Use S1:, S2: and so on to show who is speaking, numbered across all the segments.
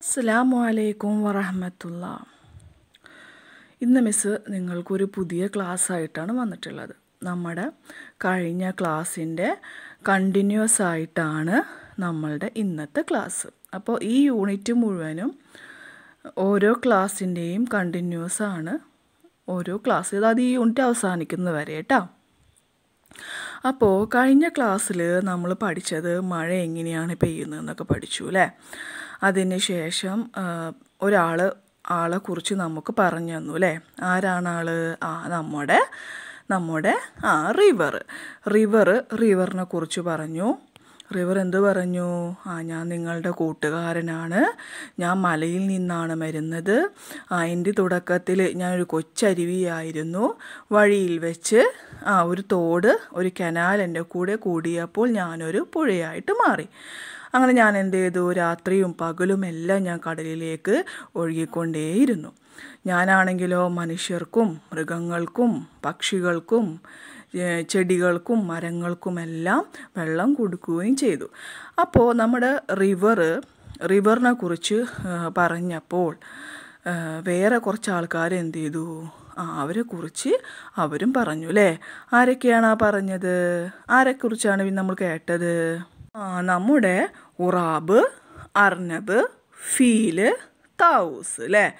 S1: അസ്സലാമു അലൈക്കും വറഹമത്തുള്ള. ഇന്ന് മിസ് നിങ്ങൾക്കൊരു പുതിയ ക്ലാസ് ആയിട്ടാണ് വന്നിട്ടുള്ളത്. നമ്മുടെ കഴിഞ്ഞ ക്ലാസ്സിന്റെ കണ്ടിന്യൂസ് ആയിട്ടാണ് നമ്മളുടെ ഇന്നത്തെ ക്ലാസ് അപ്പോൾ ഈ യൂണിറ്റ് മുഴുവനും ഓരോ ക്ലാസ്സിന്റെയും കണ്ടിന്യൂസ് ആണ്. ഓരോ ക്ലാസ് അതായത് ഈ യൂണിറ്റ് അവസാനിക്കുന്നത് വരെ കേട്ടോ അപ്പോൾ കഴിഞ്ഞ ക്ലാസ്സിൽ നമ്മൾ പഠിച്ചത് മഴ എങ്ങനെയാണ് പെയ്യുന്നതെന്നൊക്കെ പഠിച്ചു അല്ലേ? അതിന് ശേഷം ഒരാൾ ആളെ കുറിച്ച് നമുക്ക് പറഞ്ഞു തന്നു അല്ലേ? ആരാണ് ആൾ ആ നമ്മുടെ നമ്മുടെ ആ റിവർ. റിവർ റിവറിനെ കുറിച്ച് പറഞ്ഞു. റിവർ എന്ത് പറഞ്ഞു? ആ ഞാൻ നിങ്ങളുടെ കൂട്ടുകാരനാണ്. ഞാൻ മലയിൽ നിന്നാണ് വരുന്നത് എന്റെ തുടക്കത്തിൽ ഞാനൊരു കൊച്ചരുവിയായിരുന്നു. വഴിയിൽ വെച്ച് ആ ഒരു തോട് ഒരു കനാൽ എന്റെ കൂടെ കൂടിയപ്പോൾ ഞാനൊരു പുഴയായിട്ട് മാറി. അങ്ങനെ ഞാൻ എന്ത് ചെയ്തു? രാത്രിയും പകലും എല്ലാം ഞാൻ കടലിലേക്ക് ഒഴുകിക്കൊണ്ടേയിരുന്നു. ഞാനാണെങ്കിലോ മനുഷ്യർക്കും മൃഗങ്ങൾക്കും പക്ഷികൾക്കും ചെടികൾക്കും മരങ്ങൾക്കുമെല്ലാം വെള്ളം കൊടുക്കുകയും ചെയ്തു. അപ്പോൾ നമ്മുടെ റിവർ റിവറിനെ കുറിച്ച് പറഞ്ഞപ്പോൾ വേറെ കുറച്ച് ആൾക്കാർ എന്ത് ചെയ്തു? ആ അവരെ കുറിച്ച് അവരും പറഞ്ഞു അല്ലേ ആരൊക്കെയാണ് ആ പറഞ്ഞത്? ആരെക്കുറിച്ചാണ് നമ്മൾ കേട്ടത്? നമ്മുടെ ഉറാബ് അർണബ് ഫീൽ താവൂസ് അല്ലേ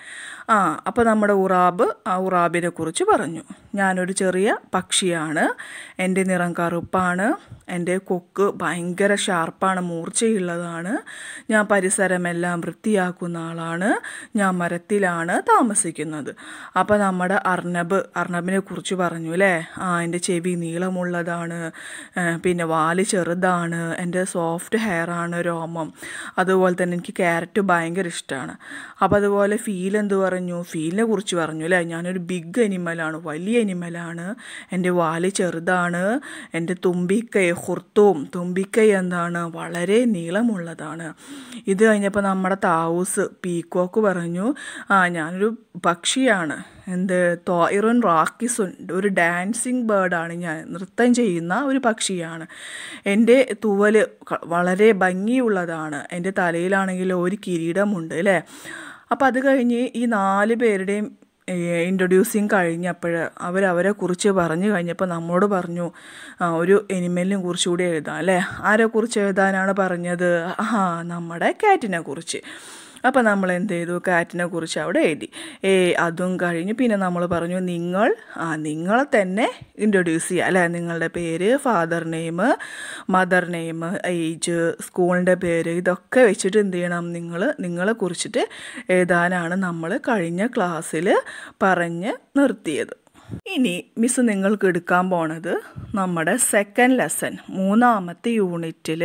S1: ആ അപ്പോൾ നമ്മുടെ ഉറാബ് ആ ഉറാബിനെ കുറിച്ച് പറഞ്ഞു. ഞാനൊരു ചെറിയ പക്ഷിയാണ്. എന്റെ നിറം കറുപ്പാണ്. എന്റെ കൊക്ക് ഭയങ്കര ഷാർപ്പാണ് മൂർച്ചയുള്ളതാണ്. ഞാൻ പരിസരമെല്ലാം വൃത്തിയാക്കുന്ന ആളാണ്. ഞാൻ മരത്തിലാണ് താമസിക്കുന്നത്. അപ്പോൾ നമ്മുടെ അർണബ് അർണബിനെ കുറിച്ച് പറഞ്ഞു അല്ലേ ആ എന്റെ ചെവി നീളമുള്ളതാണ്. പിന്നെ വാൽ ചെറുതാണ്. എന്റെ സോഫ്റ്റ് ഹെയറാണ് രോമം. അതുപോലെ തന്നെ എനിക്ക് ക്യാരറ്റ് ഭയങ്കര ഇഷ്ടമാണ്. അപ്പോൾ അതുപോലെ ഫീൽ എന്ത് പറഞ്ഞു? ഫീലിനെ കുറിച്ച് പറഞ്ഞു അല്ലേ? ഞാനൊരു ബിഗ് അനിമലാണ് വലിയ അനിമലാണ് എന്റെ വാൽ ചെറുതാണ് എന്റെ തുമ്പിക്കൈ ഹുർത്തും തുമ്പിക്കൈ എന്താണ്? വളരെ നീളമുള്ളതാണ്. ഇത് കഴിഞ്ഞപ്പോൾ നമ്മുടെ താവൂസ് പീക്കോക്ക് പറഞ്ഞു ആ ഞാനൊരു പക്ഷിയാണ്. എന്ത് തോയിറുൻ റാക്കിസുൻ ഒരു ഡാൻസിങ് ബേർഡാണ് ഞാൻ നൃത്തം ചെയ്യുന്ന ഒരു പക്ഷിയാണ്. എന്റെ തൂവൽ വളരെ ഭംഗിയുള്ളതാണ്. എന്റെ തലയിലാണെങ്കിൽ ഒരു കിരീടമുണ്ട് അല്ലേ? അപ്പം അത് കഴിഞ്ഞ് ഈ നാല് പേരുടെയും ഇൻട്രൊഡ്യൂസിങ് കഴിഞ്ഞപ്പോൾ അവരവരെ കുറിച്ച് പറഞ്ഞു കഴിഞ്ഞപ്പോൾ നമ്മോട് പറഞ്ഞു ഒരു എനിമലിനെ കുറിച്ച് കൂടി എഴുതാം അല്ലേ? ആരെക്കുറിച്ച് എഴുതാനാണ് പറഞ്ഞത്? ആ നമ്മുടെ കാറ്റിനെ കുറിച്ച്. അപ്പോൾ നമ്മൾ എന്ത് ചെയ്തു കാറ്റിനെ കുറിച്ച് അവിടെ എഴുതി. ഏ അതും കഴിഞ്ഞ്. പിന്നെ നമ്മൾ പറഞ്ഞു നിങ്ങൾ ആ നിങ്ങളെ തന്നെ ഇൻട്രൊഡ്യൂസ് ചെയ്യുക അല്ലേ? നിങ്ങളുടെ പേര് father name mother name age സ്കൂളിന്റെ പേര് ഇതൊക്കെ വെച്ചിട്ട് എന്ത് ചെയ്യണം? നിങ്ങൾ നിങ്ങളെ കുറിച്ചിട്ട് എഴുതാനാണ് നമ്മൾ കഴിഞ്ഞ ക്ലാസ്സിൽ പറഞ്ഞ് നിർത്തിയത്. ഇനി മിസ് നിങ്ങൾക്ക് എടുക്കാൻ പോണത് നമ്മുടെ സെക്കൻഡ് ലെസൺ മൂന്നാമത്തെ യൂണിറ്റിൽ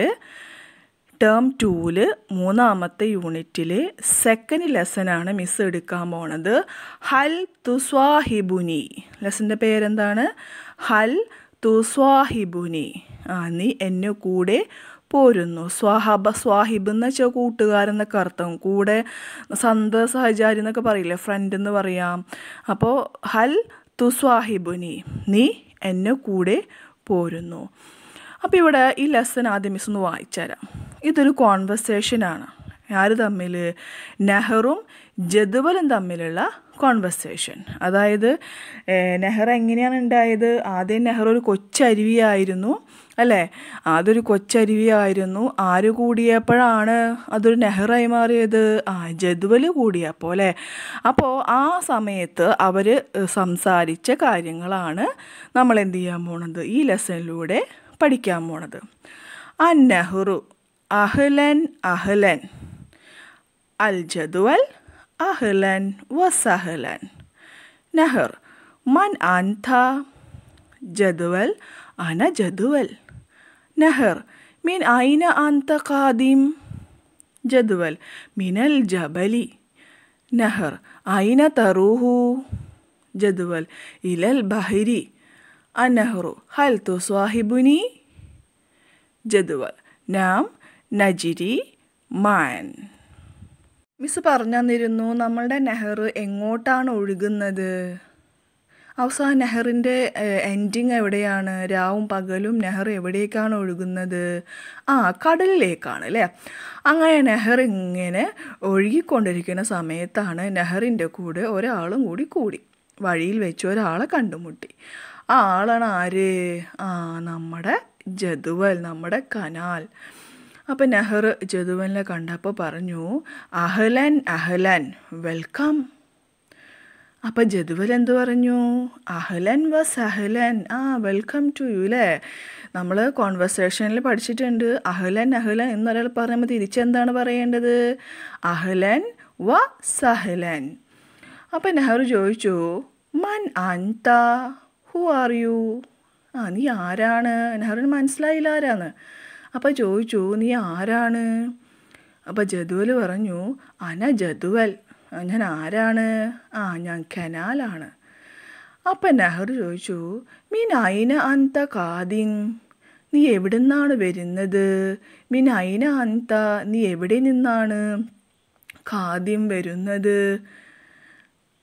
S1: ടേം ടൂവിൽ മൂന്നാമത്തെ യൂണിറ്റിലെ സെക്കൻഡ് ലെസനാണ് മിസ് എടുക്കാൻ പോണത്. ഹൽ തുസ്വാഹിബുനി ലെസന്റെ പേരെന്താണ്? ഹൽ തുസ്വാഹിബുനി ആ നീ എന്നെ കൂടെ പോരുന്നു. സ്വാഹബ സ്വാഹിബ് എന്ന് വെച്ചാൽ കൂട്ടുകാരെന്നൊക്കെ അർത്ഥം. കൂടെ സന്ത സഹചാരി എന്നൊക്കെ പറയില്ലേ? ഫ്രണ്ട് എന്ന് പറയാം. അപ്പോൾ ഹൽ തുസ്വാഹിബുനി നീ എന്നെ കൂടെ പോരുന്നു. അപ്പോൾ ഇവിടെ ഈ ലെസൺ ആദ്യം മിസ് ഒന്ന് വായിച്ചുതരാം. ഇതൊരു കോൺവെർസേഷനാണ് ആര് തമ്മിൽ നെഹ്റും ജദുവലും തമ്മിലുള്ള കോൺവെർസേഷൻ അതായത് നെഹ്റ എങ്ങനെയാണ് ഉണ്ടായത്? ആദ്യം നെഹ്റ ഒരു കൊച്ചരുവിയായിരുന്നു അല്ലേ? അതൊരു കൊച്ചരുവിയായിരുന്നു. ആര് കൂടിയപ്പോഴാണ് അതൊരു നെഹ്റായി മാറിയത്? ആ ജദുവൽ കൂടിയപ്പോൾ അല്ലേ? അപ്പോൾ ആ സമയത്ത് അവർ സംസാരിച്ച കാര്യങ്ങളാണ് നമ്മൾ എന്ത് ചെയ്യാൻ പോണത്? ഈ ലെസണിലൂടെ പഠിക്കാൻ പോണത്. ആ നെഹ്റു അഹ്ലൻ അഹ്ലൻ. അൽ ജദുവൽ അഹ്ലൻ വസഹ്ലൻ. നെഹർ മൻ അൻഥ. ജദുവൽ അന ജദുവൽ. നെഹർ മീൻ ഐന അന്ത ഖാദിം. ജദുവൽ മിനൽ ജബലി. നെഹർ ഐന തറൂഹു. ജദുവൽ ഇലൽ ബഹരി. അനഹ്റു ഹൽ തു സ്വാഹിബുനി? ജദുവൽ നാം നജിരി മാൻ. മിസ് പറഞ്ഞു തന്നിരുന്നു നമ്മളുടെ നെഹ്റു എങ്ങോട്ടാണ് ഒഴുകുന്നത്? അവസാന നെഹറിന്റെ എൻഡിങ് എവിടെയാണ്? രാവും പകലും നെഹർ എവിടേക്കാണ് ഒഴുകുന്നത്? ആ കടലിലേക്കാണ് അല്ലേ? അങ്ങനെ നെഹർ ഇങ്ങനെ ഒഴുകിക്കൊണ്ടിരിക്കുന്ന സമയത്താണ് നെഹറിന്റെ കൂടെ ഒരാളും കൂടി കൂടി. വഴിയിൽ വെച്ച് ഒരാളെ കണ്ടുമുട്ടി. ആ ആളാണ് ആര്? ആ നമ്മുടെ ജതുവൽ നമ്മുടെ കനാൽ. അപ്പം നെഹ്റു ജതുവലിനെ കണ്ടപ്പോൾ പറഞ്ഞു അഹ്ലൻ അഹ്ലൻ വെൽക്കം. അപ്പം ജതുവൽ എന്ത് പറഞ്ഞു? അഹ്ലൻ വ സഹലൻ. ആ വെൽക്കം ടു യു അല്ലേ നമ്മൾ കോൺവെർസേഷനിൽ പഠിച്ചിട്ടുണ്ട്. അഹ്ലൻ അഹ്ലൻ എന്നൊരാൾ പറയുമ്പോൾ തിരിച്ചെന്താണ് പറയേണ്ടത്? അഹ്ലൻ വ സഹ്ലൻ. അപ്പം നെഹ്റു ചോദിച്ചു മൻ അൻത ഹു ആർ യു ആ നീ ആരാണ്? നെഹ്റുവിന് മനസ്സിലായില്ല ആരാന്ന്. അപ്പം ചോദിച്ചു നീ ആരാണ്? അപ്പം ജതുവൽ പറഞ്ഞു അന ജതുവൽ "ആ, ഞാൻ ആരാണ്? ആ ഞാൻ കനാലാണ് അപ്പം നെഹ്റു ചോദിച്ചു മീൻ അയിന അന്ത കാതിങ് നീ എവിടുന്നാണ് വരുന്നത്? മീൻ അയിന അന്ത? നീ എവിടെ നിന്നാണ് കാദ്യം വരുന്നത്?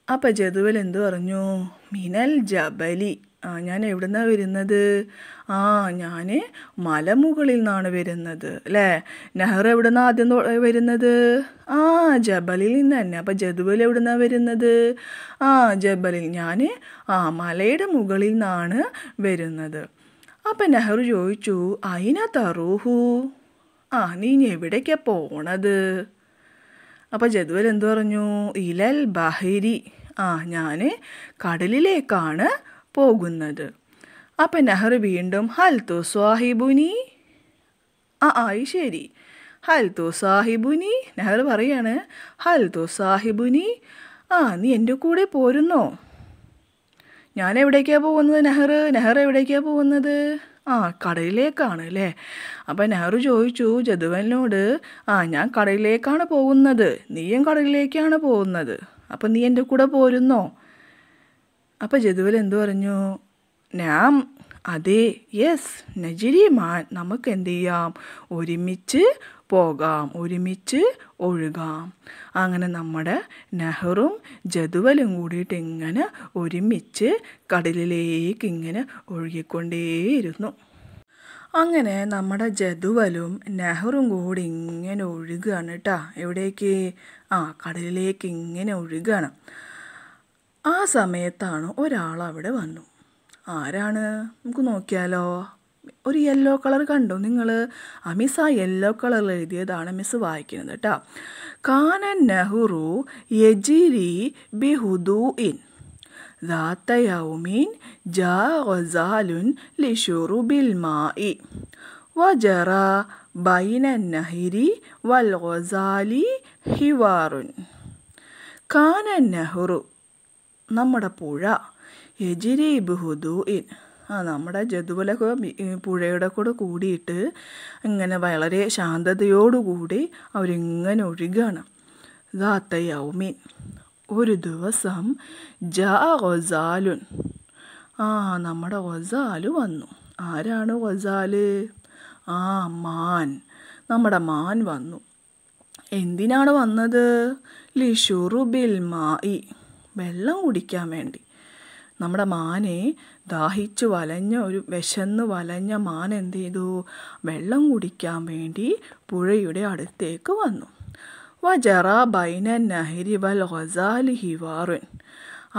S1: അപ്പം ജതുവൽ എന്തു പറഞ്ഞു മിനൽ ജബലി. ആ ഞാൻ എവിടുന്നാണ് വരുന്നത്? ആ ഞാൻ മലമുകളിൽ നിന്നാണ് വരുന്നത് അല്ലേ? നെഹ്റു എവിടുന്നാണ് ആദ്യം വരുന്നത്? ആ ജബലിൽ നിന്ന് തന്നെ. അപ്പം എവിടെ എവിടുന്നാണ് വരുന്നത്? ആ ജബലിൽ ഞാൻ ആ മലയുടെ മുകളിൽ നിന്നാണ് വരുന്നത്. അപ്പം നെഹ്റു ചോദിച്ചു അയിന തറൂഹു? ആ നീ എവിടേക്കാണ് പോണത്? അപ്പോൾ ജദുവൽ എന്തു പറഞ്ഞു? ഇലൽ ബഹരി. ആ ഞാൻ കടലിലേക്കാണ് പോകുന്നത്. അപ്പം നെഹ്റു വീണ്ടും ഹൽ തു സ്വാഹിബുനി? ആ ആയി ശരി. ഹൽ തു സാഹിബുനി നെഹ്റു പറയാണ്. ഹൽ തു സാഹിബുനി ആ നീ എന്റെ കൂടെ പോരുന്നോ? ഞാൻ എവിടേക്കാണ് പോകുന്നത് നെഹ്റു? നെഹ്റു എവിടേക്കാണ് പോകുന്നത്? ആ കടലിലേക്കാണ് അല്ലേ? അപ്പം നെഹ്റു ചോദിച്ചു ജദുവലിനോട് ആ ഞാൻ കടലിലേക്കാണ് പോകുന്നത്. നീയും കടലിലേക്കാണ് പോകുന്നത്. അപ്പം നീ എന്റെ കൂടെ പോരുന്നോ? അപ്പം ജതുവൽ എന്തു പറഞ്ഞു? ഞാൻ അതെ യെസ് നജരി മാൻ നമുക്ക് എന്ത് ചെയ്യാം? ഒരുമിച്ച് പോകാം ഒരുമിച്ച് ഒഴുകാം. അങ്ങനെ നമ്മുടെ നെഹ്റും ജതുവലും കൂടിയിട്ട് ഇങ്ങനെ ഒരുമിച്ച് കടലിലേക്ക് ഇങ്ങനെ ഒഴുകിക്കൊണ്ടേയിരുന്നു. അങ്ങനെ നമ്മുടെ ജതുവലും നെഹ്റും കൂടി ഇങ്ങനെ ഒഴുകുകയാണ് കേട്ടോ എവിടേക്ക്? ആ കടലിലേക്ക് ഇങ്ങനെ ഒഴുകുകയാണ് ആ സമയത്താണ് ഒരാൾ അവിടെ വന്നു. ആരാണ്? നമുക്ക് നോക്കിയാലോ. ഒരു യെല്ലോ കളർ കണ്ടു. നിങ്ങൾ ആ മിസ് ആ യെല്ലോ കളറിൽ എഴുതിയതാണ് മിസ് വായിക്കുന്നത് കേട്ടോ കാനൻ നെഹ്റു യജിരി ബിഹുദു ഇൻ ذات يوم جاء غزال لشرب الماء وجرى بين النهر والغزال حوار കാന നെഹ്റു നമ്മുടെ പുഴ എജിരി ബുഹുദൂഇൻ ആ നമ്മുടെ ജതുവലൊക്കെ ബി- ഈ പുഴയുടെ കൂടെ കൂടിയിട്ട് ഇങ്ങനെ വളരെ ശാന്തതയോടുകൂടി അവരിങ്ങനെ ഒഴുകുകയാണ് ദാത്ത യൗമീൻ ഒരു ദിവസം ജാ ഗൊസാലുൻ. ആ നമ്മുടെ ഗൊസാൽ വന്നു. ആരാണ് ഗൊസാൽ? ആ മാൻ. നമ്മുടെ മാൻ വന്നു. എന്തിനാണ് വന്നത്? ലിഷുറുബിൽ മായി വെള്ളം കുടിക്കാൻ വേണ്ടി. നമ്മുടെ മാനെ ദാഹിച്ചു വലഞ്ഞ ഒരു വിശന്ന് വലഞ്ഞ മാൻ എന്ത് ചെയ്തു? വെള്ളം കുടിക്കാൻ വേണ്ടി പുഴയുടെ അടുത്തേക്ക് വന്നു. വജറ ബൈന നഹരി വൽ ഹൊസാലി ഹിവാറുൻ.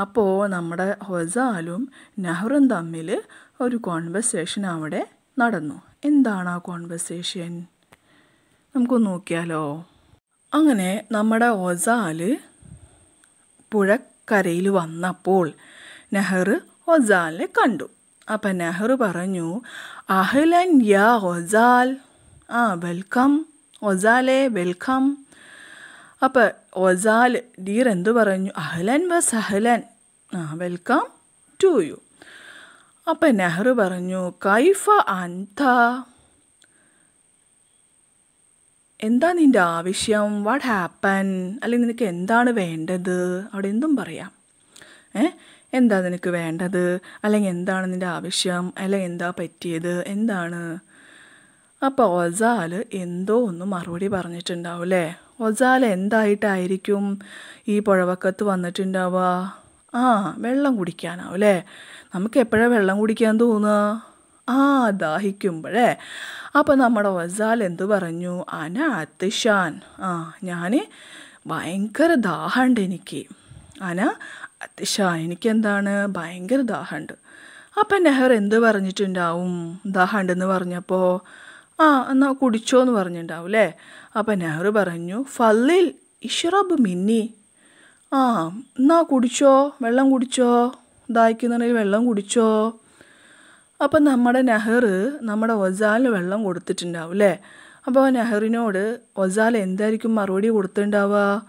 S1: അപ്പോൾ നമ്മുടെ ഹൊസാലും നെഹ്റും തമ്മിൽ ഒരു കോൺവെർസേഷൻ അവിടെ നടന്നു. എന്താണ് ആ കോൺവെർസേഷൻ നമുക്ക് നോക്കിയാലോ? അങ്ങനെ നമ്മുടെ ഒസാൽ പുഴക്കരയിൽ വന്നപ്പോൾ നെഹ്റ് ഒസാലിനെ കണ്ടു. അപ്പം നെഹ്റു പറഞ്ഞു അഹ്ലൻ യാ ഒസാൽ ആ വെൽക്കം. ഒസാലെ വെൽക്കം. അപ്പം ഒസാൽ ഡീർ എന്തു പറഞ്ഞു? അഹ്ലൻ വ സഹലൻ. ആ വെൽക്കം ടു യു. അപ്പം നെഹ്റു പറഞ്ഞു കൈഫ അന്ത. എന്താ നിന്റെ ആവശ്യം? വാട്ട് ഹാപ്പൻ അല്ലെങ്കിൽ നിനക്ക് എന്താണ് വേണ്ടത്? അവിടെ എന്തും പറയാം. ഏ? എന്താ നിനക്ക് വേണ്ടത്? അല്ലെങ്കിൽ എന്താണ് നിന്റെ ആവശ്യം? അല്ലെങ്കിൽ എന്താ പറ്റിയത്? എന്താണ്? അപ്പോൾ ഒസാൽ എന്തോ ഒന്ന് മറുപടി പറഞ്ഞിട്ടുണ്ടാവും അല്ലേ? ഒസാൽ എന്തായിട്ടായിരിക്കും ഈ പുഴവക്കത്ത് വന്നിട്ടുണ്ടാവുക? ആ വെള്ളം കുടിക്കാനാവും അല്ലേ? നമുക്ക് എപ്പോഴാണ് വെള്ളം കുടിക്കാൻ തോന്നുക? ആ ദാഹിക്കുമ്പോഴേ. അപ്പോൾ നമ്മുടെ വസാൽ എന്ത് പറഞ്ഞു? അന അത്തിഷാൻ. ആ ഞാൻ ഭയങ്കര ദാഹമുണ്ട് എനിക്ക്. അന അത്തിഷാൻ എനിക്കെന്താണ്? ഭയങ്കര ദാഹമുണ്ട്. അപ്പം നെഹർ എന്ത് പറഞ്ഞിട്ടുണ്ടാവും? ദാഹമുണ്ടെന്ന് പറഞ്ഞപ്പോൾ ആ എന്നാൽ കുടിച്ചോ എന്ന് പറഞ്ഞിട്ടുണ്ടാവും അല്ലേ അപ്പം നെഹ്റു പറഞ്ഞു ഫല്ലിൽ ഇഷ്റബ് മിന്നി. ആ എന്നാ കുടിച്ചോ? വെള്ളം കുടിച്ചോ? ദാഹിക്കുന്നുണ്ടെങ്കിൽ വെള്ളം കുടിച്ചോ? അപ്പം നമ്മുടെ നെഹ്റ് നമ്മുടെ ഒസാലിന് വെള്ളം കൊടുത്തിട്ടുണ്ടാവും അല്ലേ അപ്പോൾ നെഹ്റിനോട് ഒസാൽ എന്തായിരിക്കും മറുപടി കൊടുത്തിട്ടുണ്ടാവുക?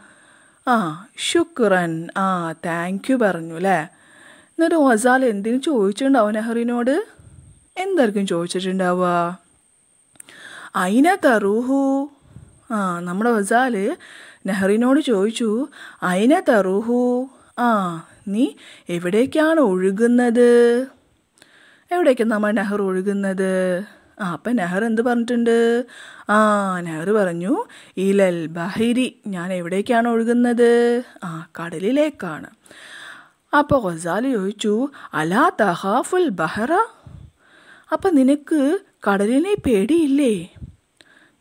S1: ആ ശുക്രൻ. ആ താങ്ക് യു പറഞ്ഞു അല്ലേ എന്നിട്ട് ഒസാൽ എന്തിനു ചോദിച്ചിട്ടുണ്ടാവും നെഹ്റിനോട് എന്തായിരിക്കും ചോദിച്ചിട്ടുണ്ടാവുക? അയിന തറൂഹു ആ നമ്മുടെ വസാൽ നെഹ്റിനോട് ചോദിച്ചു അയിന തറൂഹു ആ നീ എവിടേക്കാണ് ഒഴുകുന്നത്? എവിടേക്കാണ് നമ്മൾ നെഹർ ഒഴുകുന്നത്? ആ അപ്പം നെഹർ എന്ത് പറഞ്ഞിട്ടുണ്ട്? ആ നെഹർ പറഞ്ഞു ഇലൽ ബഹിരി ഞാൻ എവിടേക്കാണ് ഒഴുകുന്നത്? ആ കടലിലേക്കാണ്. അപ്പോൾ ഗസാൽ ചോദിച്ചു അലാ തഹാഫുൽ ബഹറ? അപ്പം നിനക്ക് കടലിനെ പേടിയില്ലേ?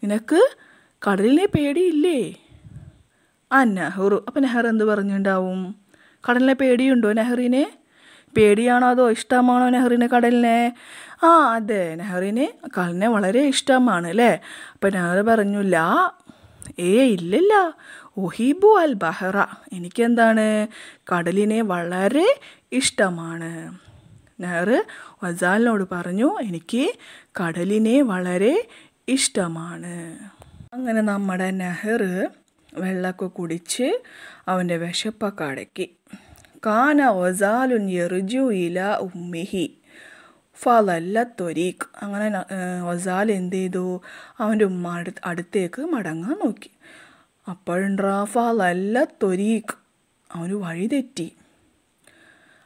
S1: നിനക്ക് കടലിനെ പേടിയില്ലേ? ആ നെഹ്റു. അപ്പം നെഹർ എന്ത് പറഞ്ഞിട്ടുണ്ടാവും കടലിനെ പേടിയുണ്ടോ നെഹ്റിനെ? പേടിയാണോ അതോ ഇഷ്ടമാണോ നെഹ്റിന് കടലിനെ? ആ അതെ. നെഹ്റിന് കടലിനെ വളരെ ഇഷ്ടമാണ് അല്ലേ? അപ്പം നെഹ്റു പറഞ്ഞില്ല ഏ ഇല്ലല്ല. ഒഹീബു അൽ ബഹ്റ. എനിക്കെന്താണ്? കടലിനെ വളരെ ഇഷ്ടമാണ്. നെഹ്റ് വസാലിനോട് പറഞ്ഞു എനിക്ക് കടലിനെ വളരെ ഇഷ്ടമാണ്. അങ്ങനെ നമ്മുടെ നെഹ്റ് വെള്ളമൊക്കെ കുടിച്ച് അവന്റെ വിശപ്പൊക്കെ അടക്കി കാന ഒസാലുൻ എറിജു ഇല ഉമ്മിഹി. ഫലല്ല തൊരീഖ്. അങ്ങനെ ഒസാൽ എന്ത് ചെയ്തു? അവന്റെ ഉമ്മ അടു അടുത്തേക്ക് മടങ്ങാൻ നോക്കി. അപ്പോഴുണ്ടാ ഫലല്ല തൊരീഖ്. അവന് വഴി തെറ്റി.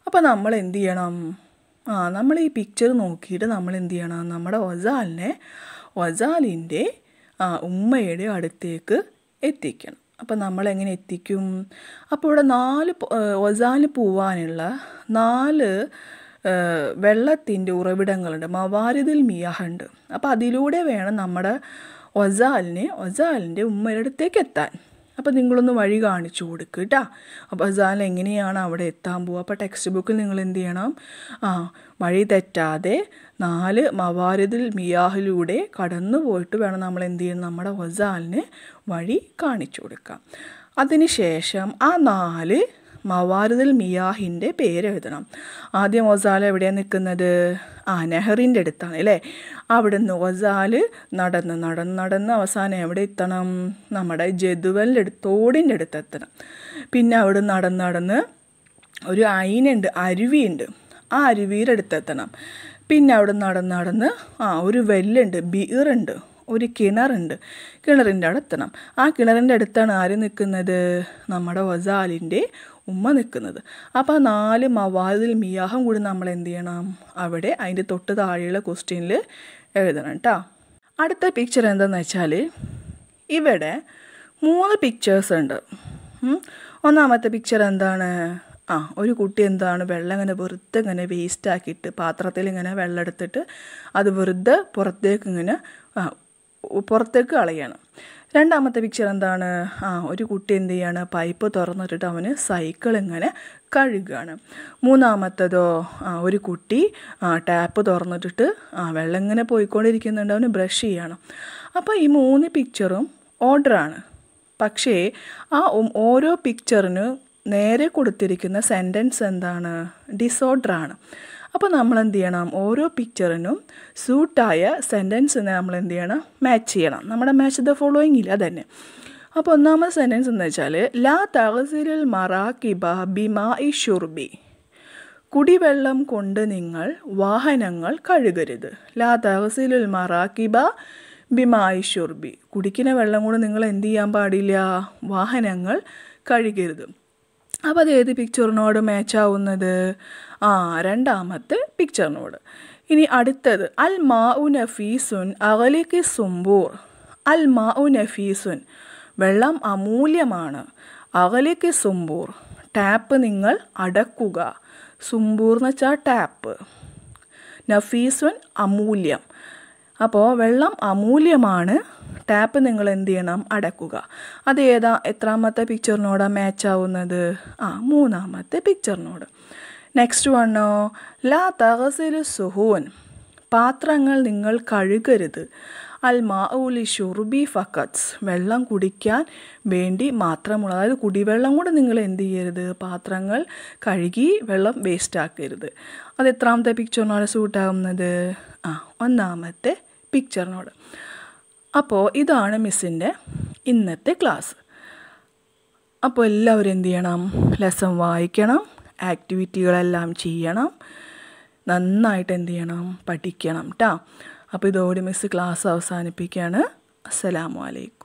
S1: അപ്പോൾ നമ്മൾ എന്ത് ചെയ്യണം? ആ നമ്മൾ ഈ പിക്ചർ നോക്കിയിട്ട് നമ്മൾ എന്ത് ചെയ്യണം? നമ്മുടെ വസാലിനെ വസാലിന്റെ ഉമ്മയുടെ അടുത്തേക്ക് എത്തിക്കണം. അപ്പം നമ്മളെങ്ങനെ എത്തിക്കും? അപ്പോൾ ഇവിടെ നാല് വസാലിന് പോവാനുള്ള നാല് വെള്ളത്തിന്റെ ഉറവിടങ്ങളുണ്ട്. മവാരിദിൽ മിയാഹുണ്ട് അപ്പോൾ അതിലൂടെ വേണം നമ്മുടെ ഒസാലിനെ ഒസാലിന്റെ ഉമ്മയുടെ അടുത്തേക്ക് എത്താൻ. അപ്പോൾ നിങ്ങളൊന്ന് വഴി കാണിച്ചു കൊടുക്കുക കേട്ടോ അപ്പോൾ അസാൽ എങ്ങനെയാണ് അവിടെ എത്താൻ പോവുക അപ്പോൾ ടെക്സ്റ്റ് ബുക്കിൽ നിങ്ങൾ എന്ത് ചെയ്യണം? ആ വഴി തെറ്റാതെ നാല് മവാരതിൽ മിയാഹിലൂടെ കടന്നു പോയിട്ട് വേണം നമ്മൾ എന്ത് ചെയ്യണം? നമ്മുടെ ഒസാലിന് വഴി കാണിച്ചു കൊടുക്കാം. അതിനുശേഷം ആ നാല് മവാരുദൽ മിയാഹിന്റെ പേര് എഴുതണം ആദ്യം ഒസാൽ എവിടെയാണ് നിൽക്കുന്നത്? ആ നെഹറിന്റെ അടുത്താണ് അല്ലേ? അവിടുന്ന് ഒസാൽ നടന്ന് നടന്ന് നടന്ന് അവസാനം എവിടെ എത്തണം? നമ്മുടെ ജദുവലിന്റെ അടുത്ത് തോടിന്റെ അടുത്ത് എത്തണം. പിന്നെ അവിടെ നടന്ന് നടന്ന് ഒരു അയിനുണ്ട് അരുവിയുണ്ട്. ആ അരുവിയുടെ അടുത്ത് എത്തണം. പിന്നെ അവിടെ നടന്ന് നടന്ന് ആ ഒരു വെല്ലുണ്ട് ബീറുണ്ട് ഒരു കിണറുണ്ട്. കിണറിന്റെ അവിടെ എത്തണം. ആ കിണറിന്റെ അടുത്താണ് ആര് നിൽക്കുന്നത്? നമ്മുടെ വസാലിന്റെ ഉമ്മ നിൽക്കുന്നത്. അപ്പോൾ ആ നാല് മവാദിൽ മിയാഹം കൂടി നമ്മൾ എന്ത് ചെയ്യണം? അവിടെ അതിന്റെ തൊട്ട് താഴെയുള്ള ക്വസ്റ്റ്യനിൽ എഴുതണം കേട്ടോ അടുത്ത പിക്ചർ എന്താണെന്ന് വെച്ചാൽ ഇവിടെ മൂന്ന് പിക്ചേഴ്സ് ഉണ്ട്. ഒന്നാമത്തെ പിക്ചർ എന്താണ്? ആ ഒരു കുട്ടി എന്താണ് വെള്ളം ഇങ്ങനെ വെറുതെ ഇങ്ങനെ വേസ്റ്റ് ആക്കിയിട്ട് പാത്രത്തിൽ ഇങ്ങനെ വെള്ളം എടുത്തിട്ട് അത് വെറുതെ പുറത്തേക്ക് ഇങ്ങനെ പുറത്തേക്ക് കളയാണ്. രണ്ടാമത്തെ പിക്ചർ എന്താണ്? ആ ഒരു കുട്ടി എന്ത് ചെയ്യാണ്? പൈപ്പ് തുറന്നിട്ടിട്ട് അവന് സൈക്കിൾ ഇങ്ങനെ കഴുകുകയാണ് മൂന്നാമത്തതോ ഒരു കുട്ടി ടാപ്പ് തുറന്നിട്ടിട്ട് വെള്ളം ഇങ്ങനെ പോയിക്കൊണ്ടിരിക്കുന്നുണ്ട്. അവന് ബ്രഷ് ചെയ്യണം. അപ്പോൾ ഈ മൂന്ന് പിക്ചറും ഓർഡറാണ് പക്ഷേ ആ ഓരോ പിക്ചറിന് നേരെ കൊടുത്തിരിക്കുന്ന സെന്റൻസ് എന്താണ്? ഡിസോർഡറാണ് അപ്പോൾ നമ്മൾ എന്ത് ചെയ്യണം? ഓരോ പിക്ചറിനും സൂട്ടായ സെന്റൻസിനെ നമ്മൾ എന്ത് ചെയ്യണം? മാച്ച് ചെയ്യണം. നമ്മുടെ മാച്ച് ദ ഫോളോയിങ് ഇല്ല? തന്നെ അപ്പോൾ ഒന്നാമത്തെ സെന്റൻസ് എന്ന് വെച്ചാൽ ലാ തഹസിലുൽ മറാക്കിബ ബിമാ ഇ ഷുർബി. കുടിവെള്ളം കൊണ്ട് നിങ്ങൾ വാഹനങ്ങൾ കഴുകരുത്. ലാ തഹസിലുൽ മറാക്കിബ ബിമായി ഷുർബി. കുടിക്കുന്ന വെള്ളം കൊണ്ട് നിങ്ങൾ എന്ത് ചെയ്യാൻ പാടില്ല? വാഹനങ്ങൾ കഴുകരുത്. അപ്പോൾ അത് ഏത് പിക്ചറിനോട് മാച്ച് ആവുന്നത്? ആ രണ്ടാമത്തെ പിക്ചർ നോട്. ഇനി അടുത്തത്. അൽ മാ ഉ നഫീസുൻ അകലേക്ക് സുംബൂർ. അൽ മാ ഉ നഫീസുൻ വെള്ളം അമൂല്യമാണ്. അകലേക്ക് സുംബൂർ. ടാപ്പ് നിങ്ങൾ അടക്കുക. സുംബൂർ എന്ന് വെച്ചാൽ ടാപ്പ്. നഫീസുൻ അമൂല്യം. അപ്പോൾ വെള്ളം അമൂല്യമാണ്. ടാപ്പ് നിങ്ങൾ എന്ത് ചെയ്യണം? അടക്കുക. അത് ഏതാ? എത്രാമത്തെ പിക്ചറിനോടാണ് മാച്ച് ആവുന്നത്? ആ മൂന്നാമത്തെ പിക്ചറിനോട് നെക്സ്റ്റ് വണ്ണോ ലാ തഹസിലു സുഹൂൻ. പാത്രങ്ങൾ നിങ്ങൾ കഴുകരുത്. അൽ മാഊലി ഷുർബി ഫക്കറ്റ്സ് വെള്ളം കുടിക്കാൻ വേണ്ടി മാത്രമുള്ള അതായത് കുടിവെള്ളം കൂടെ നിങ്ങൾ എന്ത് ചെയ്യരുത്? പാത്രങ്ങൾ കഴുകി വെള്ളം വേസ്റ്റ് ആക്കരുത്. അത് എത്രാമത്തെ പിക്ചറിനോട് സൂട്ടാകുന്നത് ആ ഒന്നാമത്തെ പിക്ചറിനോട് അപ്പോൾ ഇതാണ് മിസ്സിന്റെ ഇന്നത്തെ ക്ലാസ് അപ്പോൾ എല്ലാവരും എന്ത് ചെയ്യണം? ലെസൺ വായിക്കണം. ആക്ടിവിറ്റികളെല്ലാം ചെയ്യണം. നന്നായിട്ട് എന്ത് ചെയ്യണം? പഠിക്കണം കേട്ടോ അപ്പോൾ ഇതോടെ മിസ് ക്ലാസ് അവസാനിപ്പിക്കുകയാണ് അസ്സലാമു അലൈക്കും.